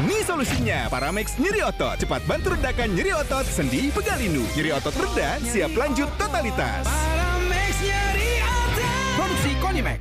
Ini solusinya. Paramex nyeri otot. Cepat bantu redakan nyeri otot, sendi, pegal pegalinu. Nyeri otot reda, siap lanjut totalitas. Produksi Konimax.